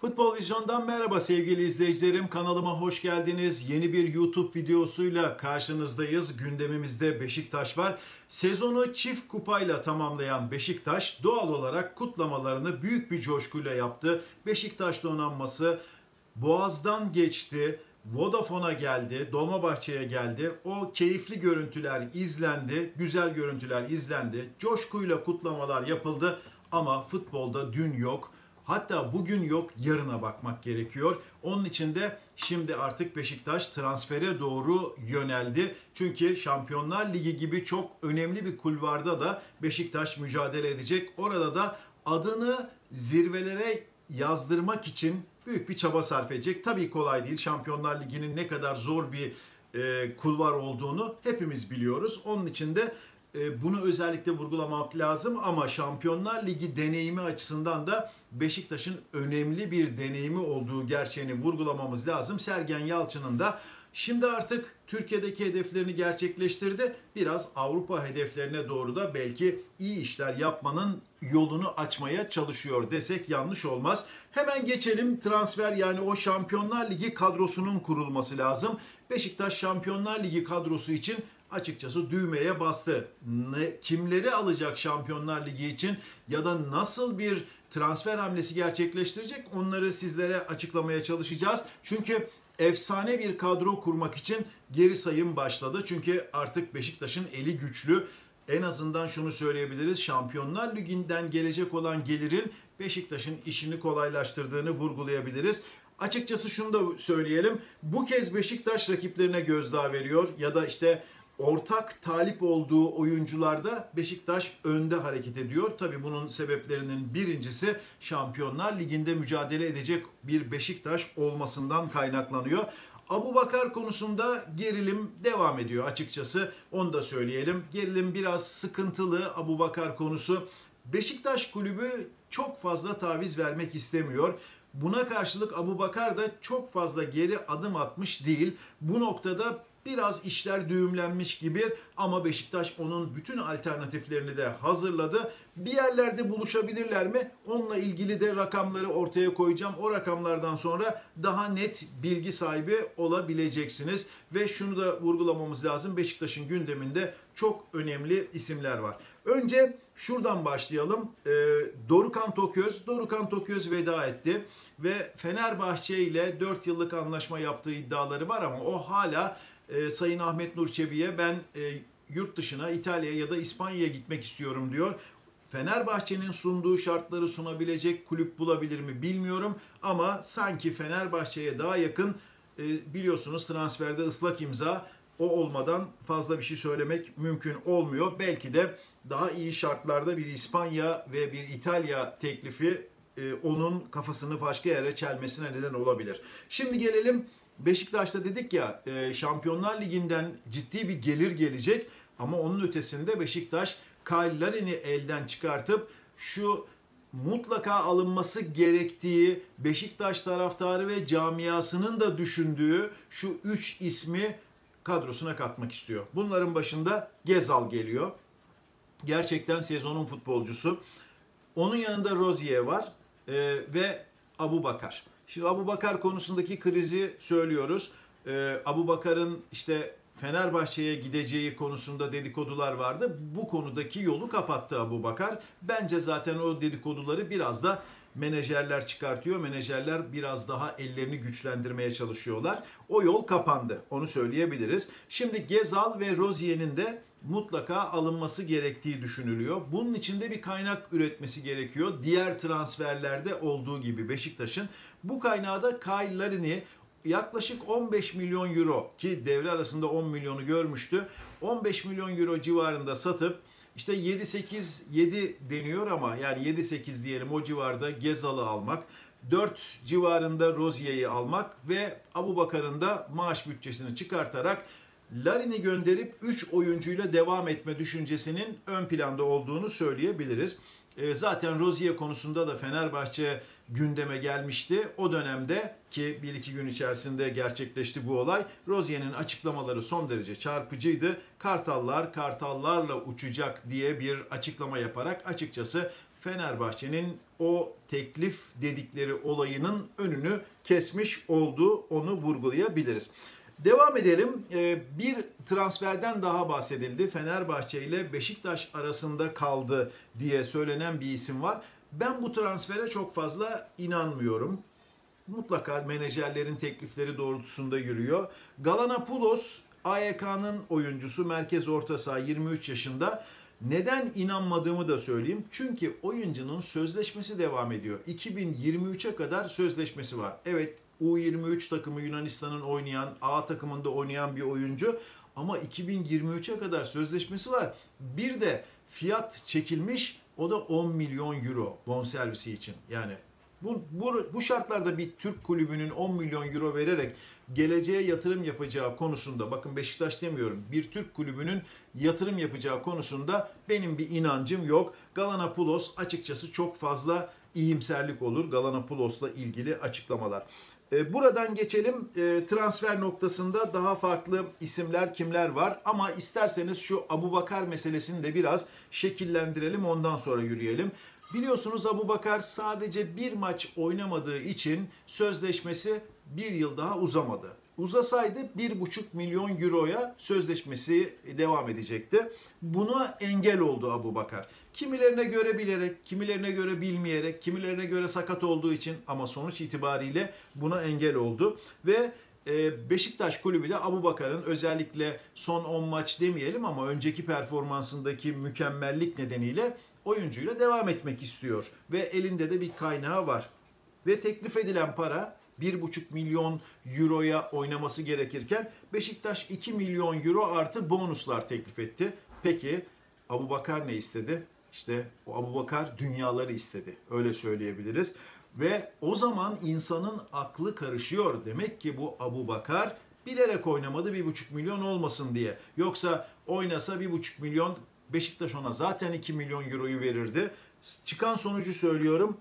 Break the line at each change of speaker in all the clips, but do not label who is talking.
Futbol Vizyon'dan merhaba sevgili izleyicilerim. Kanalıma hoş geldiniz. Yeni bir YouTube videosuyla karşınızdayız. Gündemimizde Beşiktaş var. Sezonu çift kupayla tamamlayan Beşiktaş doğal olarak kutlamalarını büyük bir coşkuyla yaptı. Beşiktaş donanması Boğaz'dan geçti. Vodafone'a geldi, Dolmabahçe'ye geldi. O keyifli görüntüler izlendi, güzel görüntüler izlendi. Coşkuyla kutlamalar yapıldı ama futbolda dün yok. Hatta bugün yok, yarına bakmak gerekiyor. Onun için de şimdi artık Beşiktaş transfere doğru yöneldi. Çünkü Şampiyonlar Ligi gibi çok önemli bir kulvarda da Beşiktaş mücadele edecek. Orada da adını zirvelere yazdırmak için büyük bir çaba sarf edecek. Tabii kolay değil. Şampiyonlar Ligi'nin ne kadar zor bir e, kulvar olduğunu hepimiz biliyoruz. Onun için de bunu özellikle vurgulamak lazım ama Şampiyonlar Ligi deneyimi açısından da Beşiktaş'ın önemli bir deneyimi olduğu gerçeğini vurgulamamız lazım. Sergen Yalçın'ın da Şimdi artık Türkiye'deki hedeflerini gerçekleştirdi. Biraz Avrupa hedeflerine doğru da belki iyi işler yapmanın yolunu açmaya çalışıyor desek yanlış olmaz. Hemen geçelim transfer yani o Şampiyonlar Ligi kadrosunun kurulması lazım. Beşiktaş Şampiyonlar Ligi kadrosu için açıkçası düğmeye bastı. Ne, kimleri alacak Şampiyonlar Ligi için ya da nasıl bir transfer hamlesi gerçekleştirecek onları sizlere açıklamaya çalışacağız. Çünkü efsane bir kadro kurmak için geri sayım başladı. Çünkü artık Beşiktaş'ın eli güçlü. En azından şunu söyleyebiliriz. Şampiyonlar Ligi'nden gelecek olan gelirin Beşiktaş'ın işini kolaylaştırdığını vurgulayabiliriz. Açıkçası şunu da söyleyelim. Bu kez Beşiktaş rakiplerine gözdağı veriyor ya da işte ortak talip olduğu oyuncularda Beşiktaş önde hareket ediyor. Tabi bunun sebeplerinin birincisi Şampiyonlar Ligi'nde mücadele edecek bir Beşiktaş olmasından kaynaklanıyor. Abu Bakar konusunda gerilim devam ediyor açıkçası. Onu da söyleyelim. Gerilim biraz sıkıntılı Abu Bakar konusu. Beşiktaş kulübü çok fazla taviz vermek istemiyor. Buna karşılık Abu Bakar da çok fazla geri adım atmış değil. Bu noktada Biraz işler düğümlenmiş gibi ama Beşiktaş onun bütün alternatiflerini de hazırladı. Bir yerlerde buluşabilirler mi? Onunla ilgili de rakamları ortaya koyacağım. O rakamlardan sonra daha net bilgi sahibi olabileceksiniz. Ve şunu da vurgulamamız lazım. Beşiktaş'ın gündeminde çok önemli isimler var. Önce şuradan başlayalım. E, Dorukan Toköz. Dorukan Toköz veda etti ve Fenerbahçe ile 4 yıllık anlaşma yaptığı iddiaları var ama o hala e, Sayın Ahmet Nur Çebi'ye ben e, yurt dışına İtalya'ya ya da İspanya'ya gitmek istiyorum diyor. Fenerbahçe'nin sunduğu şartları sunabilecek kulüp bulabilir mi bilmiyorum ama sanki Fenerbahçe'ye daha yakın e, biliyorsunuz transferde ıslak imza o olmadan fazla bir şey söylemek mümkün olmuyor. Belki de daha iyi şartlarda bir İspanya ve bir İtalya teklifi e, onun kafasını başka yere çelmesine neden olabilir. Şimdi gelelim Beşiktaş'ta dedik ya e, Şampiyonlar Ligi'nden ciddi bir gelir gelecek ama onun ötesinde Beşiktaş Kyle elden çıkartıp şu mutlaka alınması gerektiği Beşiktaş taraftarı ve camiasının da düşündüğü şu üç ismi kadrosuna katmak istiyor. Bunların başında Gezal geliyor. Gerçekten sezonun futbolcusu. Onun yanında Rozier var e, ve Abu Bakar. Şimdi Abu Bakar konusundaki krizi söylüyoruz. Ee, Abu Bakar'ın işte Fenerbahçe'ye gideceği konusunda dedikodular vardı. Bu konudaki yolu kapattı Abu Bakar. Bence zaten o dedikoduları biraz da menajerler çıkartıyor. Menajerler biraz daha ellerini güçlendirmeye çalışıyorlar. O yol kapandı. Onu söyleyebiliriz. Şimdi Gezal ve Rozier'in de mutlaka alınması gerektiği düşünülüyor. Bunun için de bir kaynak üretmesi gerekiyor. Diğer transferlerde olduğu gibi Beşiktaş'ın bu kaynağı da Kyle Larin'i yaklaşık 15 milyon euro ki devre arasında 10 milyonu görmüştü. 15 milyon euro civarında satıp işte 7-8 7 deniyor ama yani 7-8 diyelim o civarda Gezal'ı almak. 4 civarında Rozier'i almak ve Abu Bakar'ın da maaş bütçesini çıkartarak Larin'i gönderip 3 oyuncuyla devam etme düşüncesinin ön planda olduğunu söyleyebiliriz. E, zaten Rozier konusunda da Fenerbahçe gündeme gelmişti. O dönemde ki bir iki gün içerisinde gerçekleşti bu olay. Rozier'in açıklamaları son derece çarpıcıydı. Kartallar kartallarla uçacak diye bir açıklama yaparak açıkçası Fenerbahçe'nin o teklif dedikleri olayının önünü kesmiş olduğu onu vurgulayabiliriz. Devam edelim. Ee, bir transferden daha bahsedildi. Fenerbahçe ile Beşiktaş arasında kaldı diye söylenen bir isim var. Ben bu transfere çok fazla inanmıyorum. Mutlaka menajerlerin teklifleri doğrultusunda yürüyor. Galanapoulos AYK'nın oyuncusu merkez orta saha 23 yaşında. Neden inanmadığımı da söyleyeyim. Çünkü oyuncunun sözleşmesi devam ediyor. 2023'e kadar sözleşmesi var. Evet U23 takımı Yunanistan'ın oynayan, A takımında oynayan bir oyuncu ama 2023'e kadar sözleşmesi var. Bir de fiyat çekilmiş o da 10 milyon euro bonservisi için. Yani bu, bu, bu şartlarda bir Türk kulübünün 10 milyon euro vererek geleceğe yatırım yapacağı konusunda bakın Beşiktaş demiyorum bir Türk kulübünün yatırım yapacağı konusunda benim bir inancım yok. Galanapoulos açıkçası çok fazla iyimserlik olur Galanapoulos'la ilgili açıklamalar. E, buradan geçelim e, transfer noktasında daha farklı isimler kimler var ama isterseniz şu Abu Bakar meselesini de biraz şekillendirelim ondan sonra yürüyelim. Biliyorsunuz Abu Bakar sadece bir maç oynamadığı için sözleşmesi bir yıl daha uzamadı. Uzasaydı 1,5 milyon euroya sözleşmesi devam edecekti. Buna engel oldu Abu Bakar. Kimilerine göre bilerek, kimilerine göre bilmeyerek, kimilerine göre sakat olduğu için ama sonuç itibariyle buna engel oldu. Ve e, Beşiktaş kulübü de Abu Bakar'ın özellikle son 10 maç demeyelim ama önceki performansındaki mükemmellik nedeniyle oyuncuyla devam etmek istiyor. Ve elinde de bir kaynağı var. Ve teklif edilen para 1,5 milyon euroya oynaması gerekirken Beşiktaş 2 milyon euro artı bonuslar teklif etti. Peki Abu Bakar ne istedi? İşte o Abu Bakar dünyaları istedi. Öyle söyleyebiliriz. Ve o zaman insanın aklı karışıyor. Demek ki bu Abu Bakar bilerek oynamadı 1,5 milyon olmasın diye. Yoksa oynasa 1,5 milyon Beşiktaş ona zaten 2 milyon euroyu verirdi. Çıkan sonucu söylüyorum.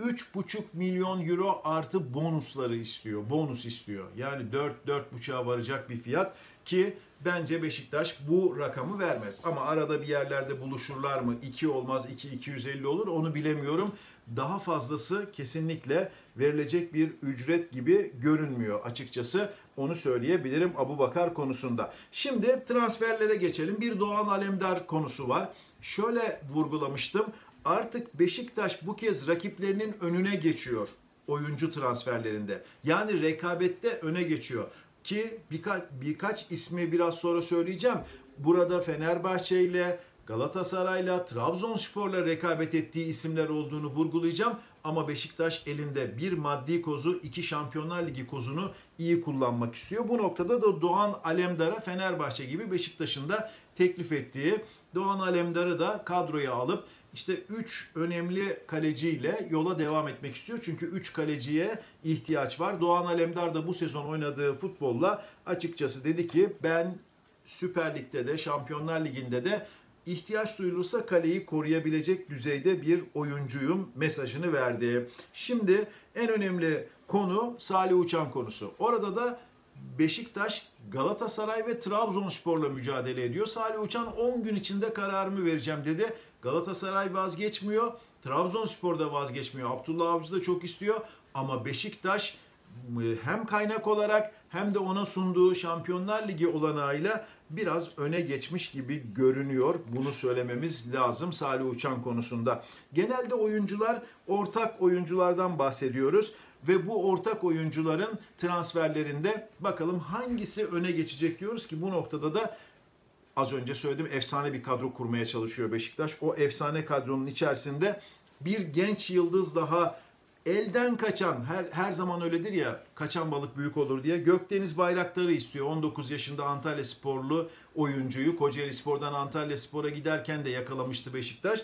3,5 milyon euro artı bonusları istiyor. Bonus istiyor. Yani 4 4,5'a varacak bir fiyat ki bence Beşiktaş bu rakamı vermez. Ama arada bir yerlerde buluşurlar mı? 2 olmaz, 2 250 olur onu bilemiyorum. Daha fazlası kesinlikle verilecek bir ücret gibi görünmüyor açıkçası. Onu söyleyebilirim Abu Bakar konusunda. Şimdi transferlere geçelim. Bir Doğan Alemdar konusu var. Şöyle vurgulamıştım artık Beşiktaş bu kez rakiplerinin önüne geçiyor oyuncu transferlerinde. Yani rekabette öne geçiyor. Ki birkaç, birkaç ismi biraz sonra söyleyeceğim. Burada Fenerbahçe ile Galatasaray'la, Trabzonspor'la rekabet ettiği isimler olduğunu vurgulayacağım. Ama Beşiktaş elinde bir maddi kozu, iki Şampiyonlar Ligi kozunu iyi kullanmak istiyor. Bu noktada da Doğan Alemdar'a Fenerbahçe gibi Beşiktaş'ın da teklif ettiği Doğan Alemdar'ı da kadroya alıp işte 3 önemli kaleciyle yola devam etmek istiyor. Çünkü 3 kaleciye ihtiyaç var. Doğan Alemdar da bu sezon oynadığı futbolla açıkçası dedi ki ben Süper Lig'de de Şampiyonlar Ligi'nde de ihtiyaç duyulursa kaleyi koruyabilecek düzeyde bir oyuncuyum mesajını verdi. Şimdi en önemli konu Salih Uçan konusu. Orada da Beşiktaş, Galatasaray ve Trabzonspor'la mücadele ediyor. Salih Uçan 10 gün içinde kararımı vereceğim dedi. Galatasaray vazgeçmiyor. Trabzonspor da vazgeçmiyor. Abdullah Avcı da çok istiyor. Ama Beşiktaş hem kaynak olarak hem de ona sunduğu Şampiyonlar Ligi olanağıyla biraz öne geçmiş gibi görünüyor. Bunu söylememiz lazım Salih Uçan konusunda. Genelde oyuncular ortak oyunculardan bahsediyoruz ve bu ortak oyuncuların transferlerinde bakalım hangisi öne geçecek diyoruz ki bu noktada da az önce söyledim efsane bir kadro kurmaya çalışıyor Beşiktaş. O efsane kadronun içerisinde bir genç yıldız daha elden kaçan her her zaman öyledir ya kaçan balık büyük olur diye Gökdeniz Bayraktar'ı istiyor. 19 yaşında Antalya Sporlu oyuncuyu Kocaeli Spor'dan Antalya Spor'a giderken de yakalamıştı Beşiktaş.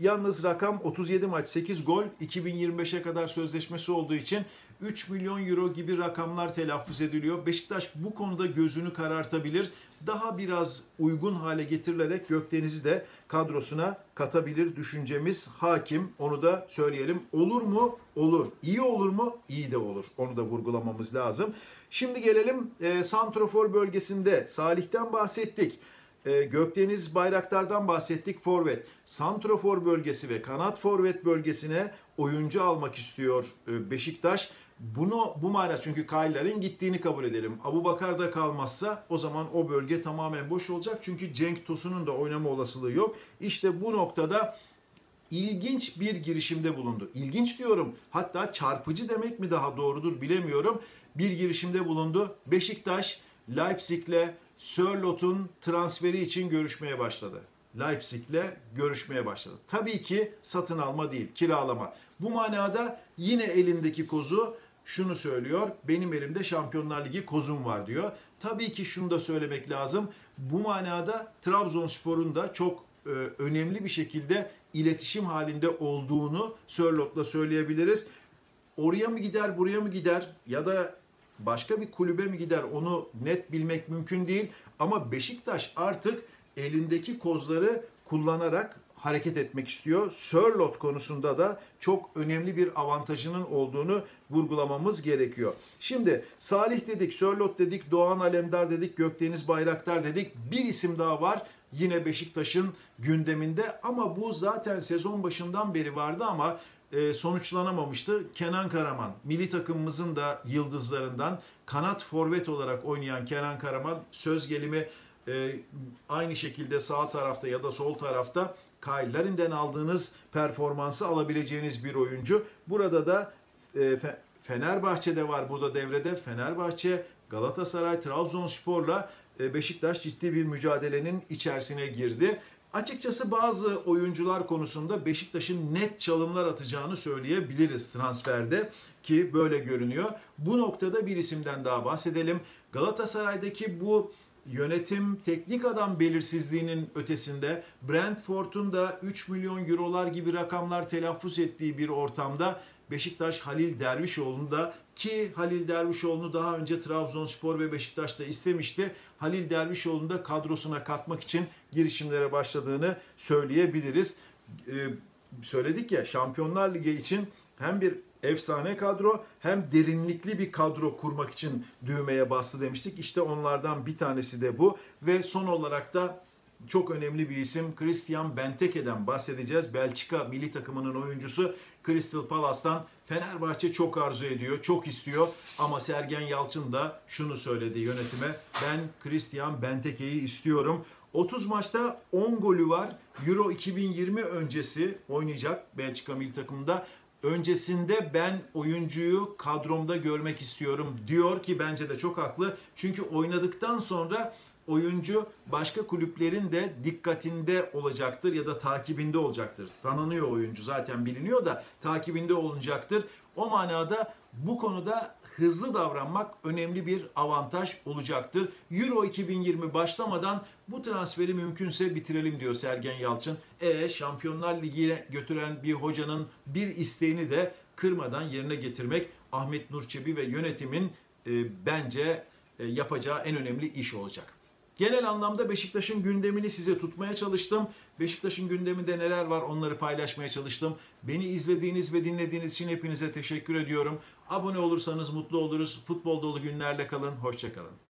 Yalnız rakam 37 maç 8 gol 2025'e kadar sözleşmesi olduğu için 3 milyon euro gibi rakamlar telaffuz ediliyor. Beşiktaş bu konuda gözünü karartabilir. Daha biraz uygun hale getirilerek Gökdeniz'i de kadrosuna katabilir düşüncemiz hakim. Onu da söyleyelim. Olur mu? Olur. İyi olur mu? İyi de olur. Onu da vurgulamamız lazım. Şimdi gelelim e, Santrofor bölgesinde. Salih'ten bahsettik. E, Gökdeniz Bayraktar'dan bahsettik forvet. Santrofor bölgesi ve kanat forvet bölgesine oyuncu almak istiyor e, Beşiktaş. Bunu bu manada çünkü Kaylar'ın gittiğini kabul edelim. Abu Bakar da kalmazsa o zaman o bölge tamamen boş olacak. Çünkü Cenk Tosun'un da oynama olasılığı yok. İşte bu noktada ilginç bir girişimde bulundu. İlginç diyorum. Hatta çarpıcı demek mi daha doğrudur bilemiyorum. Bir girişimde bulundu. Beşiktaş Leipzig'le Sörlot'un transferi için görüşmeye başladı. Leipzig'le görüşmeye başladı. Tabii ki satın alma değil, kiralama. Bu manada yine elindeki kozu şunu söylüyor. Benim elimde Şampiyonlar Ligi kozum var diyor. Tabii ki şunu da söylemek lazım. Bu manada Trabzonspor'un da çok e, önemli bir şekilde iletişim halinde olduğunu Sörlot'la söyleyebiliriz. Oraya mı gider, buraya mı gider ya da başka bir kulübe mi gider onu net bilmek mümkün değil. Ama Beşiktaş artık elindeki kozları kullanarak hareket etmek istiyor. Sörlot konusunda da çok önemli bir avantajının olduğunu vurgulamamız gerekiyor. Şimdi Salih dedik, Sörlot dedik, Doğan Alemdar dedik, Gökdeniz Bayraktar dedik. Bir isim daha var yine Beşiktaş'ın gündeminde ama bu zaten sezon başından beri vardı ama e, sonuçlanamamıştı. Kenan Karaman, milli takımımızın da yıldızlarından kanat forvet olarak oynayan Kenan Karaman söz gelimi e, aynı şekilde sağ tarafta ya da sol tarafta Kyle Larin'den aldığınız performansı alabileceğiniz bir oyuncu. Burada da e, Fenerbahçe'de var burada devrede. Fenerbahçe, Galatasaray, Trabzonspor'la Beşiktaş ciddi bir mücadelenin içerisine girdi. Açıkçası bazı oyuncular konusunda Beşiktaş'ın net çalımlar atacağını söyleyebiliriz transferde ki böyle görünüyor. Bu noktada bir isimden daha bahsedelim. Galatasaray'daki bu yönetim teknik adam belirsizliğinin ötesinde Brentford'un da 3 milyon eurolar gibi rakamlar telaffuz ettiği bir ortamda Beşiktaş Halil Dervişoğlu'nu da ki Halil Dervişoğlu'nu daha önce Trabzonspor ve Beşiktaş'ta istemişti. Halil Dervişoğlu'nu da kadrosuna katmak için girişimlere başladığını söyleyebiliriz. Ee, söyledik ya Şampiyonlar Ligi için hem bir efsane kadro hem derinlikli bir kadro kurmak için düğmeye bastı demiştik. İşte onlardan bir tanesi de bu ve son olarak da çok önemli bir isim Christian Benteke'den bahsedeceğiz. Belçika milli takımının oyuncusu Crystal Palace'tan Fenerbahçe çok arzu ediyor, çok istiyor ama Sergen Yalçın da şunu söyledi yönetime. Ben Christian Benteke'yi istiyorum. 30 maçta 10 golü var. Euro 2020 öncesi oynayacak Belçika milli takımında. Öncesinde ben oyuncuyu kadromda görmek istiyorum diyor ki bence de çok haklı. Çünkü oynadıktan sonra oyuncu başka kulüplerin de dikkatinde olacaktır ya da takibinde olacaktır. Tanınıyor oyuncu zaten biliniyor da takibinde olacaktır. O manada bu konuda hızlı davranmak önemli bir avantaj olacaktır. Euro 2020 başlamadan bu transferi mümkünse bitirelim diyor Sergen Yalçın. E Şampiyonlar Ligi'ne götüren bir hocanın bir isteğini de kırmadan yerine getirmek Ahmet Nur Çebi ve yönetimin e, bence e, yapacağı en önemli iş olacak. Genel anlamda Beşiktaş'ın gündemini size tutmaya çalıştım. Beşiktaş'ın gündeminde neler var onları paylaşmaya çalıştım. Beni izlediğiniz ve dinlediğiniz için hepinize teşekkür ediyorum. Abone olursanız mutlu oluruz. Futbol dolu günlerle kalın. Hoşçakalın.